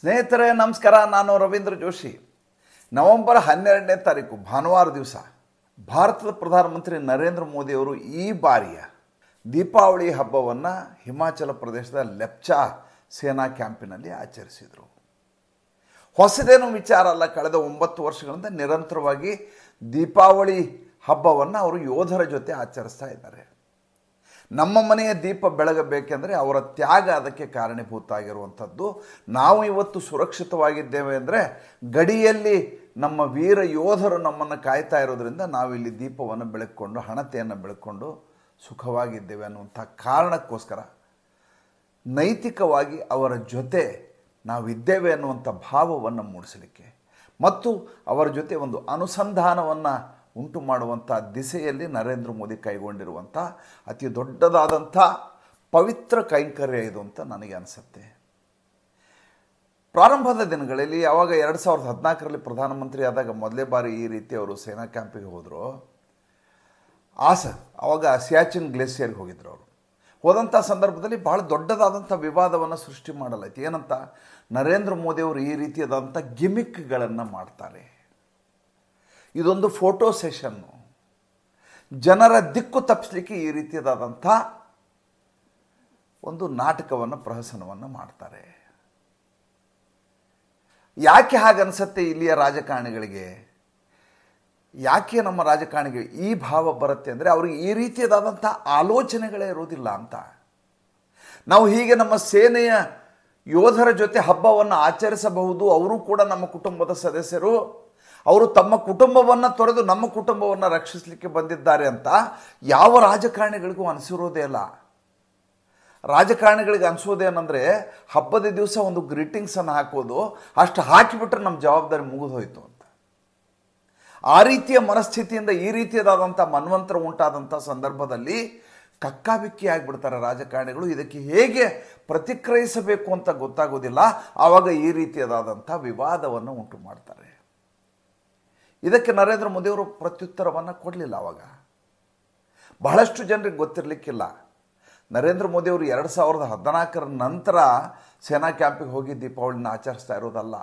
ಸ್ನೇಹಿತರೆ, ನಮಸ್ಕಾರ. ನಾನು ರವೀಂದ್ರ ಜೋಶಿ. ನವೆಂಬರ್ ಹನ್ನೆರಡನೇ ತಾರೀಕು, ಭಾನುವಾರ ದಿವಸ, ಭಾರತದ ಪ್ರಧಾನಮಂತ್ರಿ ನರೇಂದ್ರ ಮೋದಿಯವರು ಈ ಬಾರಿಯ ದೀಪಾವಳಿ ಹಬ್ಬವನ್ನು ಹಿಮಾಚಲ ಪ್ರದೇಶದ ಲೆಪ್ಚಾ ಸೇನಾ ಕ್ಯಾಂಪಿನಲ್ಲಿ ಆಚರಿಸಿದರು. ಹೊಸದೇನು ವಿಚಾರ ಅಲ್ಲ. ಕಳೆದ ಒಂಬತ್ತು ವರ್ಷಗಳಿಂದ ನಿರಂತರವಾಗಿ ದೀಪಾವಳಿ ಹಬ್ಬವನ್ನು ಅವರು ಯೋಧರ ಜೊತೆ ಆಚರಿಸ್ತಾ ಇದ್ದಾರೆ. ನಮ್ಮ ಮನೆಯ ದೀಪ ಬೆಳಗಬೇಕೆಂದರೆ ಅವರ ತ್ಯಾಗ ಅದಕ್ಕೆ ಕಾರಣೀಭೂತ ಆಗಿರುವಂಥದ್ದು ನಾವು ಇವತ್ತು ಸುರಕ್ಷಿತವಾಗಿದ್ದೇವೆ ಅಂದರೆ ಗಡಿಯಲ್ಲಿ ನಮ್ಮ ವೀರ ಯೋಧರು ನಮ್ಮನ್ನು ಕಾಯ್ತಾ ಇರೋದ್ರಿಂದ ನಾವಿಲ್ಲಿ ದೀಪವನ್ನು ಬೆಳಕೊಂಡು, ಹಣತೆಯನ್ನು ಬೆಳಕೊಂಡು ಸುಖವಾಗಿದ್ದೇವೆ ಅನ್ನುವಂಥ ಕಾರಣಕ್ಕೋಸ್ಕರ ನೈತಿಕವಾಗಿ ಅವರ ಜೊತೆ ನಾವಿದ್ದೇವೆ ಅನ್ನುವಂಥ ಭಾವವನ್ನು ಮೂಡಿಸಲಿಕ್ಕೆ. ಮತ್ತು ಅವರ ಜೊತೆ ಒಂದು ಅನುಸಂಧಾನವನ್ನು ಉಂಟು ಮಾಡುವಂಥ ದಿಸೆಯಲ್ಲಿ ನರೇಂದ್ರ ಮೋದಿ ಕೈಗೊಂಡಿರುವಂಥ ಅತಿ ದೊಡ್ಡದಾದಂಥ ಪವಿತ್ರ ಕೈಂಕರ್ಯ ಇದು ಅಂತ ನನಗೆ ಅನಿಸುತ್ತೆ. ಪ್ರಾರಂಭದ ದಿನಗಳಲ್ಲಿ ಯಾವಾಗ ಎರಡು ಸಾವಿರದ ಹದಿನಾಲ್ಕರಲ್ಲಿ ಪ್ರಧಾನಮಂತ್ರಿ ಆದಾಗ ಮೊದಲೇ ಬಾರಿ ಈ ರೀತಿ ಅವರು ಸೇನಾ ಕ್ಯಾಂಪಿಗೆ ಹೋದರು. ಆಸ ಆವಾಗ ಸಿಯಾಚಿನ್ ಗ್ಲೇಸಿಯರ್ಗೆ ಹೋಗಿದ್ರು ಅವರು. ಹೋದಂಥ ಸಂದರ್ಭದಲ್ಲಿ ಬಹಳ ದೊಡ್ಡದಾದಂಥ ವಿವಾದವನ್ನು ಸೃಷ್ಟಿ ಮಾಡಲಾಯ್ತು. ಏನಂತ, ನರೇಂದ್ರ ಮೋದಿಯವರು ಈ ರೀತಿಯಾದಂಥ ಗಿಮಿಕ್ಗಳನ್ನು ಮಾಡ್ತಾರೆ. ಇದೊಂದು ಫೋಟೋ ಸೆಷನ್ನು ಜನರ ದಿಕ್ಕು ತಪ್ಪಿಸ್ಲಿಕ್ಕೆ ಈ ರೀತಿಯಾದಂಥ ಒಂದು ನಾಟಕವನ್ನು, ಪ್ರಹಸನವನ್ನು ಮಾಡ್ತಾರೆ. ಯಾಕೆ ಹಾಗನ್ಸತ್ತೆ ಇಲ್ಲಿಯ ರಾಜಕಾರಣಿಗಳಿಗೆ? ಯಾಕೆ ನಮ್ಮ ರಾಜಕಾರಣಿಗೆ ಈ ಭಾವ ಬರುತ್ತೆ ಅಂದರೆ ಅವ್ರಿಗೆ ಈ ರೀತಿಯಾದಂಥ ಆಲೋಚನೆಗಳೇ ಇರೋದಿಲ್ಲ ಅಂತ. ನಾವು ಹೀಗೆ ನಮ್ಮ ಸೇನೆಯ ಯೋಧರ ಜೊತೆ ಹಬ್ಬವನ್ನು ಆಚರಿಸಬಹುದು, ಅವರು ಕೂಡ ನಮ್ಮ ಕುಟುಂಬದ ಸದಸ್ಯರು. ಅವರು ತಮ್ಮ ಕುಟುಂಬವನ್ನು ತೊರೆದು ನಮ್ಮ ಕುಟುಂಬವನ್ನು ರಕ್ಷಿಸಲಿಕ್ಕೆ ಬಂದಿದ್ದಾರೆ ಅಂತ ಯಾವ ರಾಜಕಾರಣಿಗಳಿಗೂ ಅನಿಸಿರೋದೇ ಇಲ್ಲ. ರಾಜಕಾರಣಿಗಳಿಗೆ ಅನಿಸೋದೇನೆಂದರೆ ಹಬ್ಬದ ದಿವಸ ಒಂದು ಗ್ರೀಟಿಂಗ್ಸನ್ನು ಹಾಕೋದು, ಅಷ್ಟು ಹಾಕಿಬಿಟ್ರೆ ನಮ್ಮ ಜವಾಬ್ದಾರಿ ಮುಗಿದೋಯ್ತು ಅಂತ. ಆ ರೀತಿಯ ಮನಸ್ಥಿತಿಯಿಂದ ಈ ರೀತಿಯದಾದಂಥ ಮನ್ವಂತರ ಉಂಟಾದಂಥ ಸಂದರ್ಭದಲ್ಲಿ ಕಕ್ಕಾಬಿಕ್ಕಿ ಆಗಿಬಿಡ್ತಾರೆ ರಾಜಕಾರಣಿಗಳು. ಇದಕ್ಕೆ ಹೇಗೆ ಪ್ರತಿಕ್ರಿಯಿಸಬೇಕು ಅಂತ ಗೊತ್ತಾಗೋದಿಲ್ಲ. ಆವಾಗ ಈ ರೀತಿಯದಾದಂಥ ವಿವಾದವನ್ನು ಉಂಟು ಮಾಡ್ತಾರೆ ಇದಕ್ಕೆ ನರೇಂದ್ರ ಮೋದಿಯವರು ಪ್ರತ್ಯುತ್ತರವನ್ನು ಕೊಡಲಿಲ್ಲ ಅವಾಗ. ಬಹಳಷ್ಟು ಜನರಿಗೆ ಗೊತ್ತಿರಲಿಕ್ಕಿಲ್ಲ. ನರೇಂದ್ರ ಮೋದಿಯವರು ಎರಡು ಸಾವಿರದ ಹದಿನಾಲ್ಕರ ನಂತರ ಸೇನಾ ಕ್ಯಾಂಪಿಗೆ ಹೋಗಿ ದೀಪಾವಳಿನ ಆಚರಿಸ್ತಾ ಇರೋದಲ್ಲ.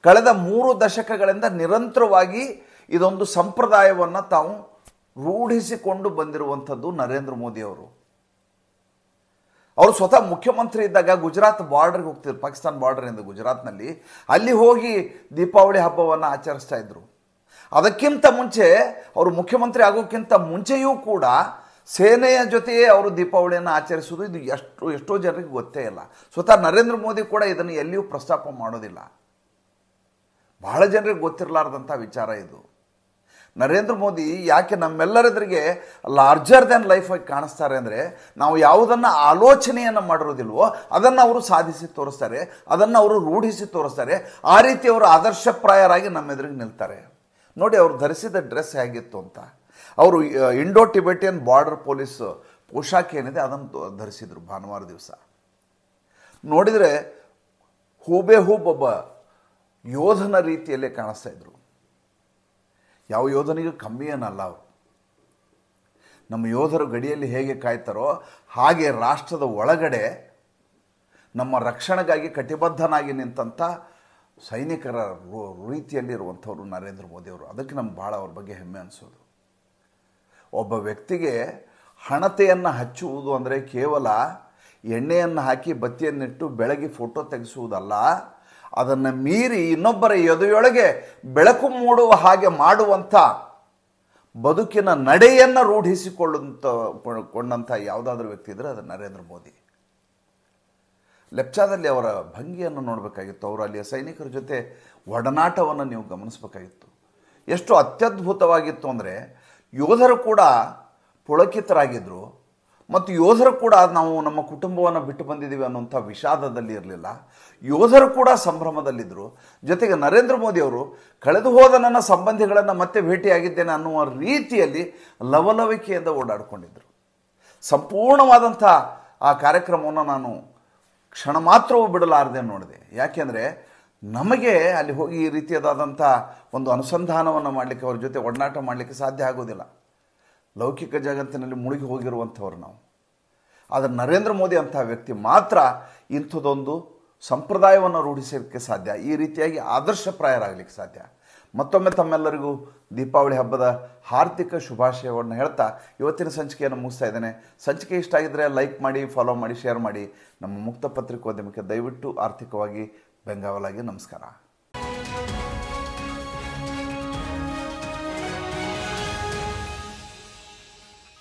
ಕಳೆದ ಮೂರು ದಶಕಗಳಿಂದ ನಿರಂತರವಾಗಿ ಇದೊಂದು ಸಂಪ್ರದಾಯವನ್ನು ತಾವು ರೂಢಿಸಿಕೊಂಡು ಬಂದಿರುವಂಥದ್ದು ನರೇಂದ್ರ ಮೋದಿಯವರು ಅವರು. ಸ್ವತಃ ಮುಖ್ಯಮಂತ್ರಿ ಇದ್ದಾಗ ಗುಜರಾತ್ ಬಾರ್ಡರ್ಗೆ ಹೋಗ್ತಿದ್ರು, ಪಾಕಿಸ್ತಾನ್ ಎಂದು ಗುಜರಾತ್ನಲ್ಲಿ. ಅಲ್ಲಿ ಹೋಗಿ ದೀಪಾವಳಿ ಹಬ್ಬವನ್ನು ಆಚರಿಸ್ತಾ ಇದ್ರು. ಅದಕ್ಕಿಂತ ಮುಂಚೆ ಅವರು ಮುಖ್ಯಮಂತ್ರಿ ಆಗೋಕ್ಕಿಂತ ಮುಂಚೆಯೂ ಕೂಡ ಸೇನೆಯ ಜೊತೆಯೇ ಅವರು ದೀಪಾವಳಿಯನ್ನು ಆಚರಿಸೋದು ಇದು ಎಷ್ಟು, ಎಷ್ಟೋ ಜನರಿಗೆ ಗೊತ್ತೇ ಇಲ್ಲ. ಸ್ವತಃ ನರೇಂದ್ರ ಮೋದಿ ಕೂಡ ಇದನ್ನು ಎಲ್ಲಿಯೂ ಪ್ರಸ್ತಾಪ ಮಾಡೋದಿಲ್ಲ. ಬಹಳ ಜನರಿಗೆ ಗೊತ್ತಿರಲಾರ್ದಂಥ ವಿಚಾರ ಇದು. ನರೇಂದ್ರ ಮೋದಿ ಯಾಕೆ ನಮ್ಮೆಲ್ಲರೆದುರಿಗೆ ಲಾರ್ಜರ್ ದೆನ್ ಲೈಫ್ ಆಗಿ ಕಾಣಿಸ್ತಾರೆ ಅಂದರೆ ನಾವು ಯಾವುದನ್ನು ಆಲೋಚನೆಯನ್ನು ಮಾಡಿರೋದಿಲ್ವೋ ಅದನ್ನು ಅವರು ಸಾಧಿಸಿ ತೋರಿಸ್ತಾರೆ, ಅದನ್ನು ಅವರು ರೂಢಿಸಿ ತೋರಿಸ್ತಾರೆ, ಆ ರೀತಿ ಅವರು ಆದರ್ಶಪ್ರಾಯರಾಗಿ ನಮ್ಮೆದುರಿಗೆ ನಿಲ್ತಾರೆ. ನೋಡಿ, ಅವರು ಧರಿಸಿದ ಡ್ರೆಸ್ ಹೇಗಿತ್ತು ಅಂತ. ಅವರು ಇಂಡೋ ಟಿಬೆಟಿಯನ್ ಬಾರ್ಡರ್ ಪೊಲೀಸ್ ಪೋಷಾಕ್ ಏನಿದೆ ಅದನ್ನು ಧರಿಸಿದರು ಭಾನುವಾರ ದಿವಸ. ನೋಡಿದರೆ ಹೂಬೆ ಒಬ್ಬ ಯೋಧನ ರೀತಿಯಲ್ಲೇ ಕಾಣಿಸ್ತಾ ಇದ್ರು. ಯಾವ ಯೋಧನಿಗೂ ಕಮ್ಮಿ ಏನಲ್ಲ ಅವರು. ನಮ್ಮ ಯೋಧರು ಗಡಿಯಲ್ಲಿ ಹೇಗೆ ಕಾಯ್ತಾರೋ, ಹಾಗೆ ರಾಷ್ಟ್ರದ ಒಳಗಡೆ ನಮ್ಮ ರಕ್ಷಣೆಗಾಗಿ ಕಟಿಬದ್ಧನಾಗಿ ನಿಂತಂಥ ಸೈನಿಕರ ರೀತಿಯಲ್ಲಿರುವಂಥವ್ರು ನರೇಂದ್ರ ಮೋದಿಯವರು ಅದಕ್ಕೆ ನಮ್ಗೆ ಭಾಳ ಅವ್ರ ಬಗ್ಗೆ ಹೆಮ್ಮೆ ಅನಿಸೋದು. ಒಬ್ಬ ವ್ಯಕ್ತಿಗೆ ಹಣತೆಯನ್ನು ಹಚ್ಚುವುದು ಅಂದರೆ ಕೇವಲ ಎಣ್ಣೆಯನ್ನು ಹಾಕಿ ಬತ್ತಿಯನ್ನಿಟ್ಟು ಬೆಳಗ್ಗೆ ಫೋಟೋ ತೆಗೆಸುವುದಲ್ಲ, ಅದನ್ನು ಮೀರಿ ಇನ್ನೊಬ್ಬರ ಎದೆಯೊಳಗೆ ಬೆಳಕು ಮೂಡುವ ಹಾಗೆ ಮಾಡುವಂಥ ಬದುಕಿನ ನಡೆಯನ್ನು ರೂಢಿಸಿಕೊಳ್ಳುವಂಥ ಕೊಂಡಂಥ ಯಾವುದಾದ್ರೂ ವ್ಯಕ್ತಿ ಇದ್ದರೆ ಅದು ನರೇಂದ್ರ ಮೋದಿ. ಲೆಪ್ಚಾದಲ್ಲಿ ಅವರ ಭಂಗಿಯನ್ನು ನೋಡಬೇಕಾಗಿತ್ತು. ಅವರು ಅಲ್ಲಿಯ ಸೈನಿಕರ ಜೊತೆ ಒಡನಾಟವನ್ನು ನೀವು ಗಮನಿಸಬೇಕಾಗಿತ್ತು. ಎಷ್ಟು ಅತ್ಯದ್ಭುತವಾಗಿತ್ತು ಅಂದರೆ ಯೋಧರು ಕೂಡ ಪುಳಕಿತರಾಗಿದ್ದರು ಮತ್ತು ಯೋಧರು ಕೂಡ ನಾವು ನಮ್ಮ ಕುಟುಂಬವನ್ನು ಬಿಟ್ಟು ಬಂದಿದ್ದೀವಿ ಅನ್ನುವಂಥ ವಿಷಾದದಲ್ಲಿ ಇರಲಿಲ್ಲ. ಯೋಧರು ಕೂಡ ಸಂಭ್ರಮದಲ್ಲಿದ್ದರು ಜೊತೆಗೆ ನರೇಂದ್ರ ಮೋದಿಯವರು ಕಳೆದು ಹೋದ ನನ್ನ ಸಂಬಂಧಿಗಳನ್ನು ಮತ್ತೆ ಭೇಟಿಯಾಗಿದ್ದೇನೆ ಅನ್ನುವ ರೀತಿಯಲ್ಲಿ ಲವಲವಿಕೆಯಿಂದ ಓಡಾಡಿಕೊಂಡಿದ್ದರು ಸಂಪೂರ್ಣವಾದಂಥ ಆ ಕಾರ್ಯಕ್ರಮವನ್ನು ನಾನು ಕ್ಷಣ ಮಾತ್ರವೂ ಬಿಡಲಾರದೆ ನೋಡಿದೆ. ಯಾಕೆಂದರೆ ನಮಗೆ ಅಲ್ಲಿ ಹೋಗಿ ಈ ರೀತಿಯಾದಂಥ ಒಂದು ಅನುಸಂಧಾನವನ್ನು ಮಾಡಲಿಕ್ಕೆ ಅವ್ರ ಜೊತೆ ಒಡನಾಟ ಮಾಡಲಿಕ್ಕೆ ಸಾಧ್ಯ ಆಗೋದಿಲ್ಲ. ಲೌಕಿಕ ಜಗತ್ತಿನಲ್ಲಿ ಮುಳುಗಿ ಹೋಗಿರುವಂಥವ್ರು ನಾವು. ಆದರೆ ನರೇಂದ್ರ ಮೋದಿ ಅಂತಹ ವ್ಯಕ್ತಿ ಮಾತ್ರ ಇಂಥದ್ದೊಂದು ಸಂಪ್ರದಾಯವನ್ನು ರೂಢಿಸಲಿಕ್ಕೆ ಸಾಧ್ಯ. ಈ ರೀತಿಯಾಗಿ ಆದರ್ಶಪ್ರಾಯರಾಗಲಿಕ್ಕೆ ಸಾಧ್ಯ. ಮತ್ತೊಮ್ಮೆ ತಮ್ಮೆಲ್ಲರಿಗೂ ದೀಪಾವಳಿ ಹಬ್ಬದ ಹಾರ್ದಿಕ ಶುಭಾಶಯವನ್ನು ಹೇಳ್ತಾ ಇವತ್ತಿನ ಸಂಚಿಕೆಯನ್ನು ಮುಗಿಸ್ತಾ ಇದ್ದೇನೆ. ಸಂಚಿಕೆ ಇಷ್ಟ ಆಗಿದ್ದರೆ ಲೈಕ್ ಮಾಡಿ ಫಾಲೋ ಮಾಡಿ ಶೇರ್ ಮಾಡಿ. ನಮ್ಮ ಮುಕ್ತ ಪತ್ರಿಕೋದ್ಯಮಕ್ಕೆ ದಯವಿಟ್ಟು ಆರ್ಥಿಕವಾಗಿ ಬೆಂಗಾವಲಾಗಿ ನಮಸ್ಕಾರ.